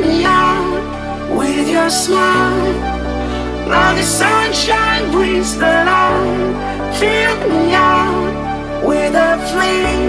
me out with your smile. Now the sunshine brings the light. Fill me out with a flame.